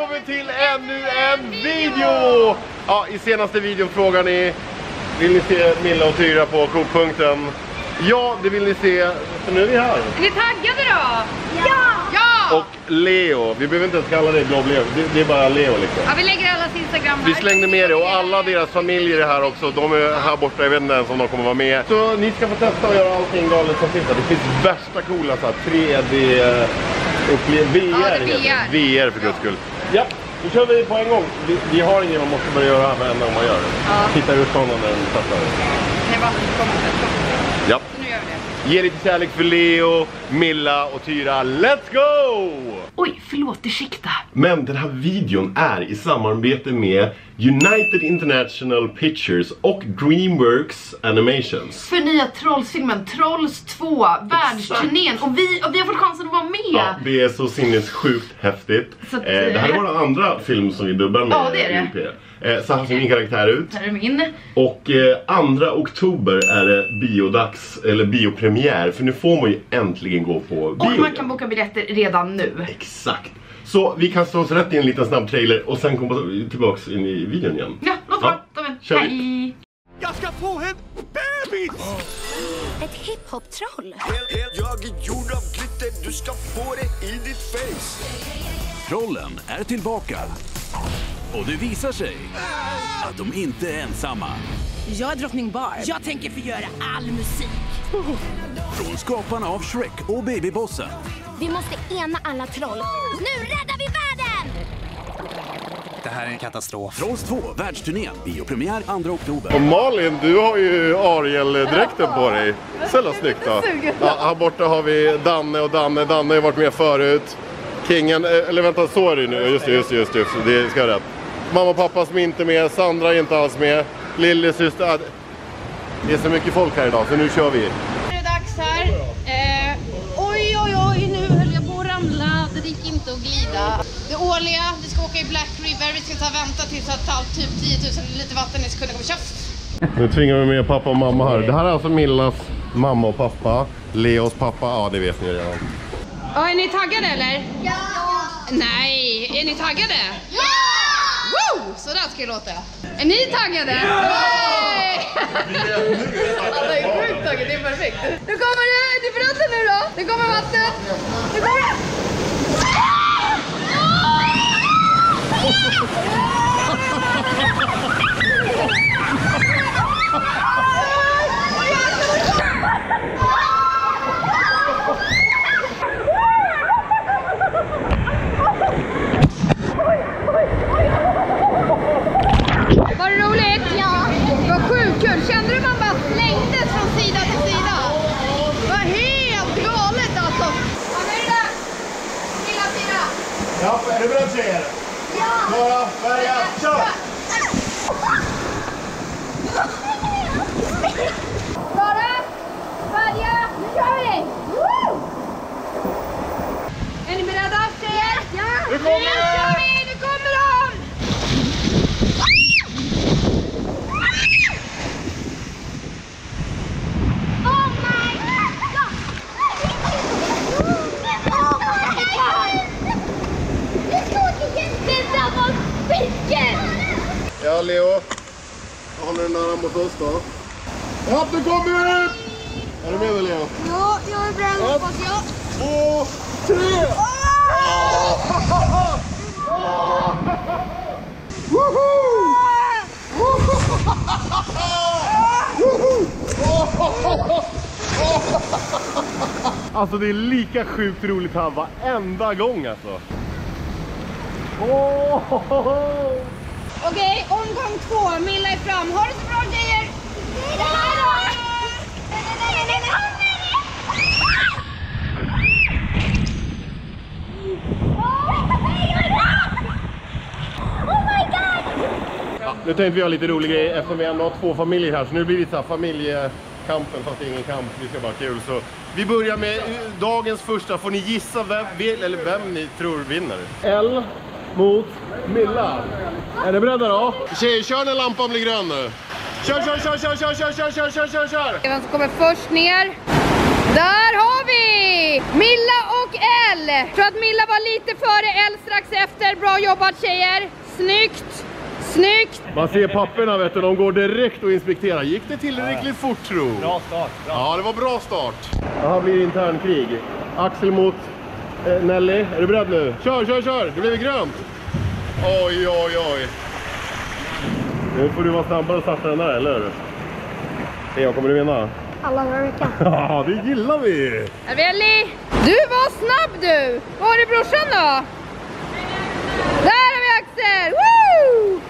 välkommen till ännu en video! Ja, i senaste videon frågar ni, vill ni se Milla och Tyra på kokpunkten? Ja, det vill ni se, så nu är vi här. Är ni taggade då? Ja! Ja! Och Leo, vi behöver inte ens kalla dig Blob Leo, det, det är bara Leo liksom. ja, vi lägger allas Instagram här. Vi slängde med det och alla deras familjer är här också. De är här borta, jag vet inte ens om de kommer vara med. Så ni ska få testa att göra allting galet som finns. Det finns värsta coola så här 3D upplevelse. VR, Ja, VR. VR för guds skull. Ja, nu kör vi på en gång. Vi, vi har ingen man måste börja göra varenda gång man gör det. Ja. Titta ut honom när den testar. Nej, vad kommer det? Ja. Så nu gör vi det. Ge lite kärlek för Leo, Milla och Tyra. Let's go! Oj, förlåt, ursäkta. Men den här videon är i samarbete med United International Pictures och Dreamworks Animations. För nya Trolls-filmen, Trolls 2, världsturnén. Och vi, och vi har fått chansen att vara med. Ja, det är så sinnessjukt häftigt. Så att, eh, det här är vår andra film som vi dubbar med Ja, det är det. Eh, så här ser min karaktär ut. Här är min. Och eh, 2 oktober är det biodags, eller biopremiär. För nu får man ju äntligen gå på bio. Och man kan boka biljetter redan nu. Exakt. Så vi kastar oss rätt i en liten snabb trailer och sen kommer vi tillbaks in i videon igen. Ja, låt vara. Tommy. kör. Hej! Jag ska få en bebis! Ett hiphop-troll? Jag är gjord av glitter, du ska få det i ditt face Trollen är tillbaka. Och det visar sig att de inte är ensamma. Jag är drottning Barb. Jag tänker förgöra all musik. Från skaparna av Shrek och Babybossen Vi måste ena alla troll. Nu räddar vi världen! Det här är en katastrof. Trolls 2 världsturnén. Biopremiär 2 oktober. Och Malin, du har ju Ariel-dräkten på dig. Så jävla snyggt då. Ja, här borta har vi Danne och Danne. Danne har varit med förut. Kingen, eh, eller vänta, så är det nu. Just det, just det, just det. Just det. det ska jag rätt. Mamma och pappa som inte är med. Sandra är inte alls med. Lillasyster. Det är så mycket folk här idag, så nu kör vi. Nu är det dags här. Eh, oj, oj, oj, nu höll jag på att ramla. Det gick inte att glida. Det årliga, vi ska åka i Black River. Vi ska ta vänta tills att allt typ 10 000 liter vatten i sekunden kommer. Tjoff! Nu tvingar vi med pappa och mamma här. Det här är alltså Millas mamma och pappa. Leos pappa, ja det vet ni redan. Ja, är ni taggade eller? Ja! Nej, är ni taggade? Ja! Woo! Så där ska det låta. Är ni taggade? Ja! Alla är sjukt taggade, det är perfekt. Nu kommer det, är ni nu då? Nu kommer vattnet. Nu kommer det. Ah! Ah! Ah! Är du beredd tjejer? Ja. Klara, färdiga, kör! Skitkul! Ja, Leo. Jag håller den nära mot oss då. Ja, nu kommer vi! Är du med nu, Leo? Ja, jag är beredd Ett. hoppas jag. Två, tre! Alltså det är lika sjukt roligt här varenda gång alltså. Åh! Okej, omgång två. Milla är fram. Ha det så bra tjejer! Hej då! Oh my god! Ja, nu tänkte vi göra lite rolig grej eftersom vi ändå har två familjer här så nu blir det så här familjekampen fast det är ingen kamp, vi ska bara ha kul. Så vi börjar med dagens första, får ni gissa vem, eller vem ni tror vinner? L mot Milla. Är ni beredda då? Tjejer, kör när lampan blir grön nu. Kör, kör, kör, kör, kör, kör, kör, kör, kör, kör, kör! Vem som kommer först ner? Där har vi Milla och L. Tror att Milla var lite före L strax efter. Bra jobbat tjejer! Snyggt! Snyggt! Man ser papperna vet du, de går direkt och inspekterar. Gick det tillräckligt fort tro? Bra start. Bra. Ja, det var bra start. Det här blir internkrig. Axel mot eh, Nelly. Är du beredd nu? Kör, kör, kör! Det blir grönt! Oj, oj, oj. Nu får du vara snabbare och starta den där, eller hur? Theo, kommer du vinna? Alla dagar i veckan. Ja, det gillar vi! Ellie! Du var snabb du! Var är brorsan då? Där har vi Axel! Woo!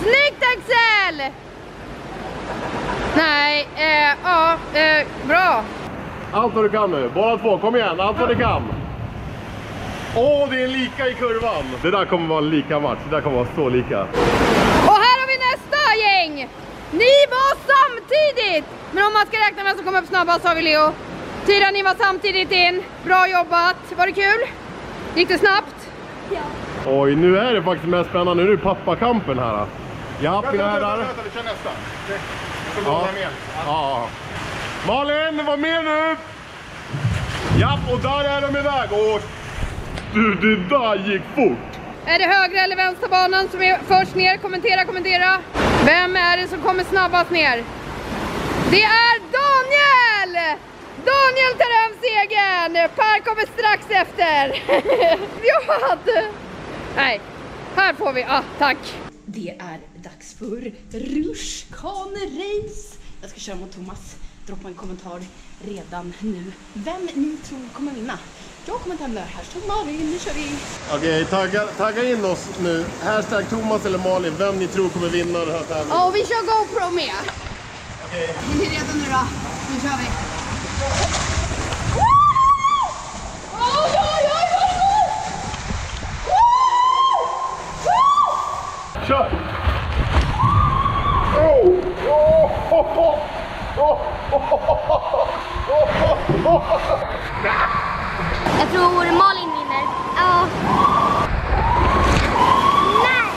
Snyggt Axel! Nej, eh, ja, eh, bra. Allt vad du kan nu. Båda två, kom igen. Allt vad du kan. Åh, det är lika i kurvan. Det där kommer vara en lika match. Det där kommer vara så lika. Och här har vi nästa gäng! Ni var samtidigt! Men om man ska räkna vem som kom upp snabbast så har vi Leo. Tyra, ni var samtidigt in. Bra jobbat. Var det kul? Gick det snabbt? Oj, nu är det faktiskt mest spännande. Nu är det pappakampen här. Ja, mina herrar. vi kör nästa. Ja. ja. Malin, var med nu! Ja, och där är de iväg. Och du, det där gick fort. Är det högra eller vänstra banan som är först ner? Kommentera, kommentera. Vem är det som kommer snabbast ner? Det är Daniel! Daniel tar hem segern! Per kommer strax efter. Vad? Nej, här får vi. Ah, tack. Det är dags för rutschkane-race. Jag ska köra mot Thomas. Droppa en kommentar redan nu. Vem ni tror kommer vinna? Jag kommer tävla. Hashtag Malin, nu kör vi! Okej, tagga, tagga in oss nu. Hashtag Thomas eller Malin, vem ni tror kommer vinna den här tävlingen. Ja, och vi kör GoPro med. Är ni redo nu då? Nu kör vi. Oj, oj, oj, oj, oj! Kör! Oh! Oh! Oh! Oh! Oh! Oh! Oh! Jag tror Malin vinner. Ja. Nej!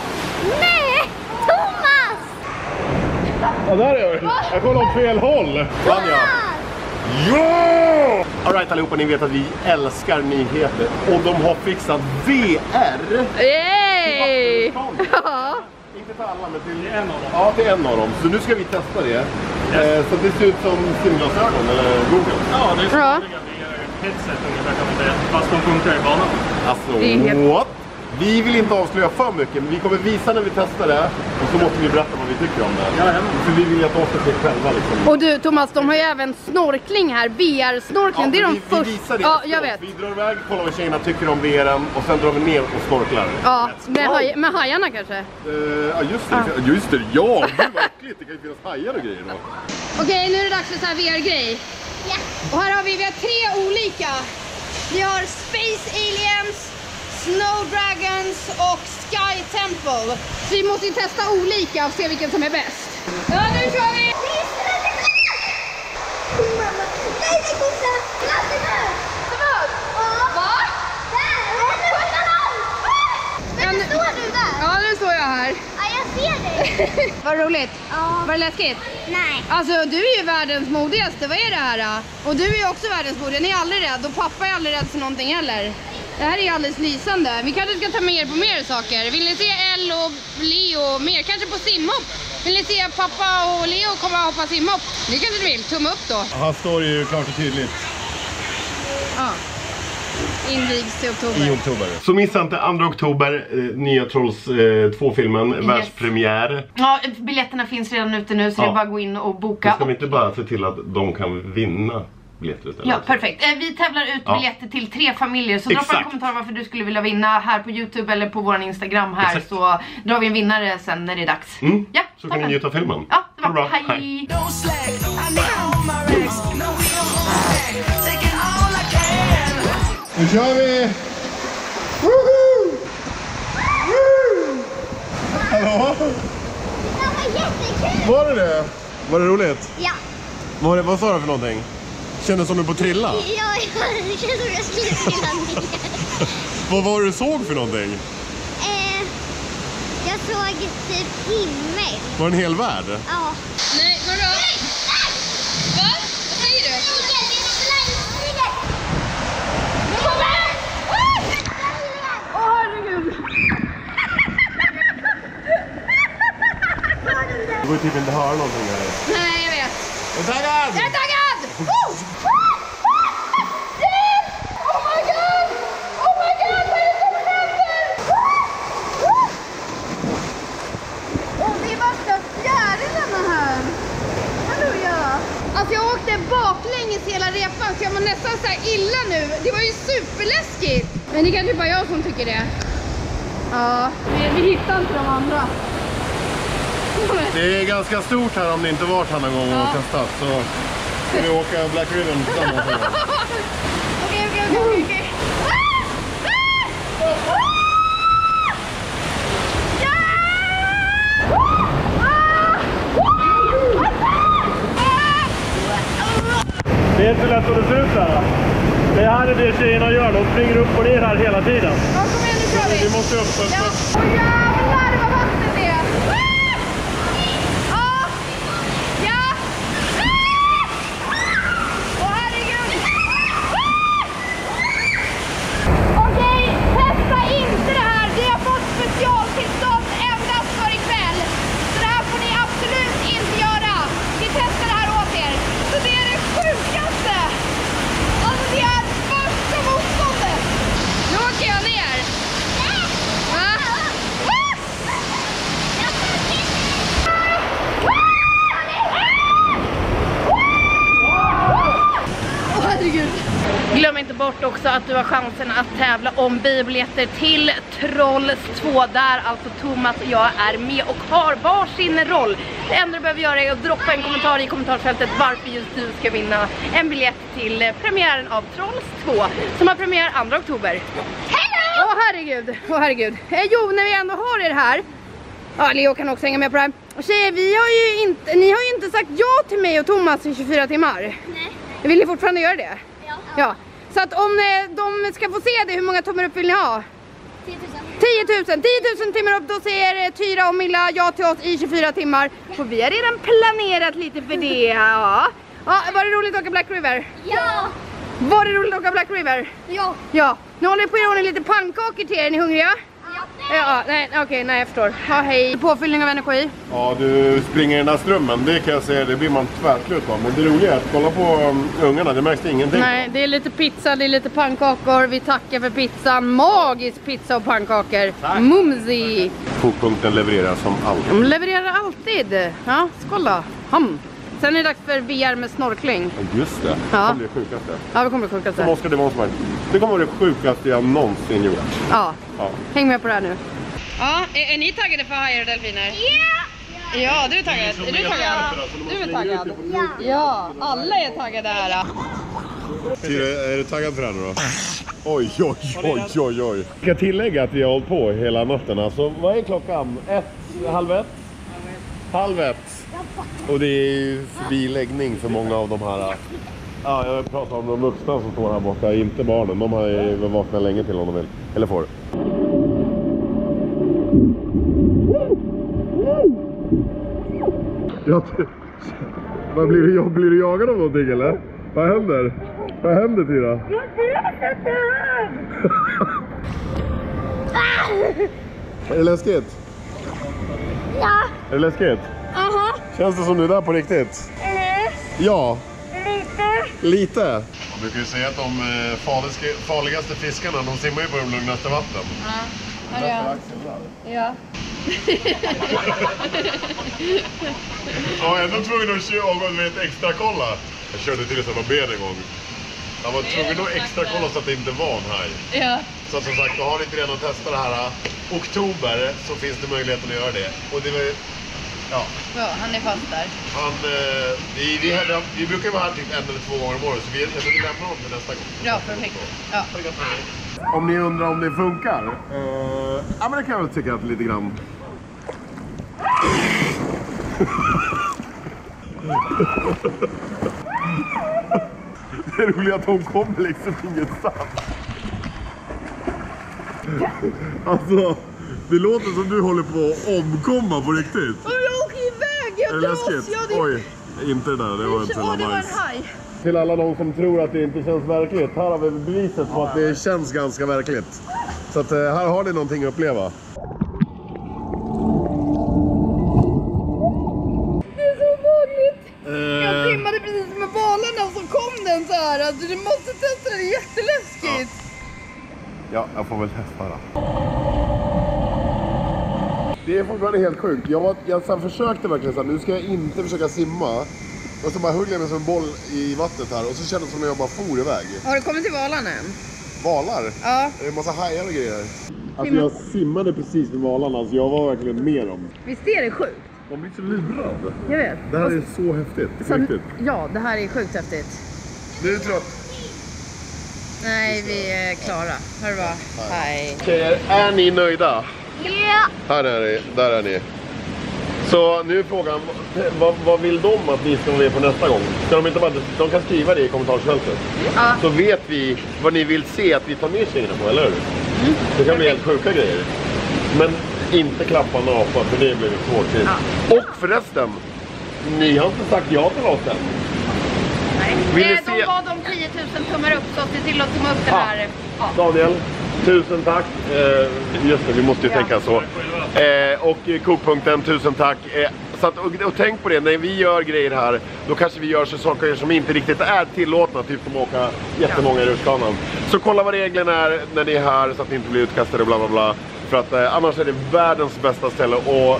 Nej! Thomas! Ja, där är jag. Jag kollar åt fel håll. Vann jag? Ja! Alright allihopa, ni vet att vi älskar nyheter. Och de har fixat VR. Yay! Ja. Inte till alla, men till en av dem. Ja, till en av dem. Så nu ska vi testa det. Eh, så det ser ut som simglasögon, eller Google. Ja, det är som Ja. Headset ungefär kan man säga. Fast de funkar i banan. Alltså, helt- what? Vi vill inte avslöja för mycket, men vi kommer visa när vi testar det. Och så måste vi berätta vad vi tycker om det. Jajamän. För vi vill ju att de ska se själva liksom. Och du Thomas, de har ju även snorkling här. VR-snorkling. det är de vi, vi första. visar det Ja, jag vet. Vi drar iväg, kollar vad tjejerna tycker om VR'n och sen drar vi ner och snorklar. Ja, med, haj, med hajarna kanske. Eh, Ja, just det. Just det, ja! Gud vad äckligt. Det kan ju finnas hajar och grejer då. Okej, nu är det dags för så här VR-grej. Ja. Och här har vi, vi har tre olika. Vi har Space Aliens, Snow Dragons och Sky Temple. Så vi måste ju testa olika och se vilken som är bäst. Ja, nu kör vi! Mamma. Nej, det är kossa! Lasse nu! Vad? Va? Där! Nu är någon! Men Men- står du där? Ja, nu står jag här. Ja, jag ser dig. Vad roligt. Ja. Var det läskigt? Nej. Alltså du är ju världens modigaste, vad är det här då? Och du är ju också världens modigaste, ni är aldrig rädd och pappa är aldrig rädd för någonting heller. Det här är ju alldeles lysande. Vi kanske ska ta med er på mer saker. Vill ni se Elle och Leo mer? Kanske på simhopp? Vill ni se pappa och Leo komma och hoppa simhopp? Det kanske ni vill? Tumme upp då. Här står det ju klart och tydligt. Ja. Invigs till oktober. I oktober. Så missa inte 2 oktober, eh, nya Trolls 2-filmen, världspremiär. Ja, biljetterna finns redan ute nu så Ja. det är bara att gå in och boka. ska vi inte bara se till att de kan vinna biljetter? Ja, perfekt. Eh, Vi tävlar ut Ja. biljetter till tre familjer. Så droppa en kommentar varför du skulle vilja vinna här på Youtube eller på vår Instagram här Exakt. så drar vi en vinnare sen när det är dags. Mm. Ja, Så kan ni njuta av filmen. Ja, det var bra. Hej! Don't Nu kör vi! Woho! Woo! Hallå? Det var jättekul! Var det det? Var det roligt? Ja. Vad, vad sa du för någonting? Kändes som du på trilla? Ja, det känns som jag skulle trilla ner. Vad var det du såg för någonting? Eh, jag såg typ himmel. Var det en hel värld? Ja. Nej, vadå? Va? Vad säger du? Åh herregud! Du får ju typ inte höra någonting här. Nej, jag vet. Är du taggad? Jag är taggad! Oh! Oh my god! Oh my god, vad är det som händer? Och det är värsta fjärilarna här. Hallå ja. Alltså jag åkte baklänges hela repan så jag var nästan så här illa nu. Det var ju superläskigt. Men det är kanske bara jag som tycker det. Ja, vi, vi hittar inte de andra. Det är ganska stort här om ni inte varit här någon gång och testat. Så ska vi åka Black Ribbon tillsammans. Okej, okej, okej, okej. Det är inte lätt att det ser ut här. Det här är det tjejerna gör. De springer upp och ner här hela tiden. Ja, kom igen nu kör vi. Vi måste upp. Ja. Åh jävlar vad vatten det är! Ja! Ja! Åh herregud! Okej, testa inte det här! Vi har fått specialtillstånd endast för ikväll. Så det här får ni absolut inte göra. Vi testar det här åt er. Så det är det sjukaste! Alltså det är värsta motståndet! Nu åker jag ner. Va? Åh herregud. Glöm inte bort också att du har chansen att tävla om biobiljetter till Trolls 2 där alltså Thomas och jag är med och har varsin roll. Det enda du behöver göra är att droppa en kommentar i kommentarsfältet varför just du ska vinna en biljett till premiären av Trolls 2 som har premiär 2 oktober. Åh herregud, åh herregud. Eh, jo, när vi ändå har er här Ja, Leo kan också hänga med på det här. Tjejer, vi har ju inte, ni har ju inte sagt ja till mig och Thomas i 24 timmar. Nej. Vill ni fortfarande göra det? Ja. Ja. Så att om eh, de ska få se det, hur många tummar upp vill ni ha? 10 000. 10 000! 10 000 timmar upp, då säger eh, Tyra och Milla ja till oss i 24 timmar. För vi har redan planerat lite för det. Ja. Ja, var det roligt att åka Black River? Ja. Var det roligt att åka Black River? Ja. Ja. Nu håller jag på att göra lite pannkakor till er, är ni hungriga? Ja. Nej, okej, nej jag förstår. Ja, hej. Påfyllning av energi. Ja, du springer i den här strömmen. Det kan jag säga, det blir man tvärslut av. Men det roliga är att kolla på um, ungarna, det märks ingenting. Nej, det är lite pizza, det är lite pannkakor. Vi tackar för pizzan. Magisk pizza och pannkakor. Tack. Mumsy. Kokpunkten levererar som alltid. De levererar alltid. Ja, skål då. Ham. Sen är det dags för VR med snorkling. Ja, Just det, det Ja. kommer bli det sjukaste. Ja, det kommer det Som sjukaste. Oskar Devon som Det kommer vara det sjukaste jag någonsin gjort. Ja, Ja. häng med på det här nu. Ja, är, är ni taggade för hajar och delfiner? Ja! Ja, du är taggad. Är du taggad? Du är taggad? Ja. Ja, alla är taggade här. Tyra, är du taggad för det här då? Oj, oj, oj, oj, oj. Jag ska tillägga att vi har hållit på hela natten. Alltså, vad är klockan? Ett? Halv ett? Halv ett. Och det är ju förbi läggning för många av de här. Ja, jag pratar om de vuxna som står här borta, inte barnen. De har ju vaknat länge till om de vill. Eller får. Jag, vad blir, du, blir du jagad av någonting eller? Vad händer? Vad händer Tyra? Är det läskigt? Ja. Är det läskigt? Känns det som du är där på riktigt? Eller Ja, lite. lite. Man brukar ju säga att de eh, farligaste, fiskarna de simmar ju på de lugnaste vatten. Ja, Ja. Jag var ändå tvungen att köra med ett extra kolla. Jag körde till samma ben en gång. Jag var tvungen att extra kolla så att det inte var en haj. Ja. Så att som sagt, har ni inte redan testat det här eh, oktober så finns det möjligheten att göra det. Och det var ja, ja, han är fast där. han, eh, vi, vi, hade, vi brukar vara här typ en eller två gånger om året så vi, jag tror vi lämnar honom till nästa gång. Ja, perfekt. Ja. Om ni undrar om det funkar? Eh, ja men det kan jag väl tycka att lite grann. det är roligt att hon kommer liksom ingenstans. Alltså, det låter som du håller på att omkomma på riktigt. Och jag åker iväg! Är Jag dras! läskigt? Ja, det... Oj, inte det där. Det var inte så det var en haj. Till alla de som tror att det inte känns verkligt. Här har vi beviset på att det känns ganska verkligt. Så att, eh, här har ni någonting att uppleva. simmade precis med valarna och så kom den så här. Alltså, du måste testa, det är jätteläskigt. Ja, jag får väl testa då. Det är fortfarande helt sjukt. Jag, var, jag försökte verkligen så här, nu ska jag inte försöka simma. Och så bara höll jag mig som en boll i vattnet här och så kändes det som att jag bara for iväg. Har du kommit till valarna än? Valar? Ja. Det är en massa hajar och grejer. Alltså jag simmade precis med valarna så jag var verkligen med dem. Visst är det sjukt? Man blir så lurad. Jag vet. Det här är så häftigt. riktigt. ja, det här är sjukt häftigt. Nu är du trött. Nej, vi är klara. Hör du vad? Hej. Tjejer, är ni nöjda? Ja! Här är ni, där är ni. Så nu är frågan, vad, vad vill de att ni ska vara med på nästa gång? Ska de, inte bara, de kan skriva det i kommentarsfältet. Ja. Så vet vi vad ni vill se att vi tar med tjejerna på, eller hur? Det kan bli helt sjuka grejer. Men inte klappa en apa, för det blir svårt. Och förresten, ni har inte sagt ja till oss än. Nej. Vill Eh, se- De bad om 10 000 tummar upp, så se till att tumma upp den Ah. här. Ja. Daniel, tusen tack. Eh, just det, vi måste ju Ja. tänka så. Eh, och eh, kokpunkten, tusen tack. Eh, så att, och, och tänk på det, när vi gör grejer här, då kanske vi gör så saker som inte riktigt är tillåtna, typ som att åka jättemånga i rutschkanan. Så kolla vad reglerna är när ni är här så att ni inte blir utkastade och bla bla bla. För att eh, annars är det världens bästa ställe och eh,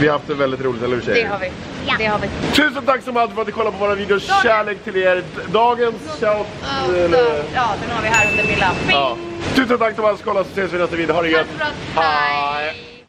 vi har haft det väldigt roligt, eller hur tjejer? Det har vi. Det har vi. Tusen tack så mycket för att ni kollade på våra videos. Kärlek till er. Dagens shout... Ja, den har vi här under lapp. Ja. Tusen tack som kollat så ses vi nästa video. Ha det gött. Hej.